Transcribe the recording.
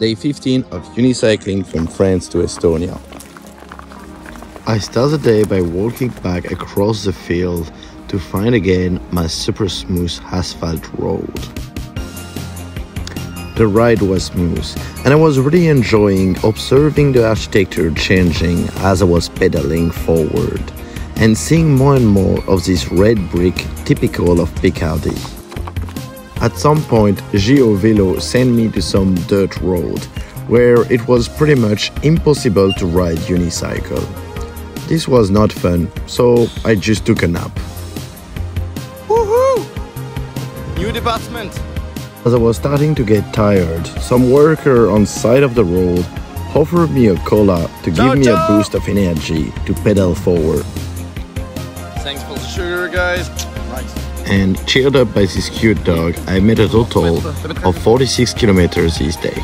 Day 15 of unicycling from France to Estonia. I start the day by walking back across the field to find again my super smooth asphalt road. The ride was smooth, and I was really enjoying observing the architecture changing as I was pedaling forward, and seeing more and more of this red brick typical of Picardy. At some point, Geovelo sent me to some dirt road, where it was pretty much impossible to ride unicycle. This was not fun, so I just took a nap. Woohoo! New department! As I was starting to get tired, some worker on side of the road offered me a cola to Ciao, give me a boost of energy to pedal forward. Thanks for the sugar, guys. Nice. And cheered up by this cute dog, I made a total of 46 kilometers this day.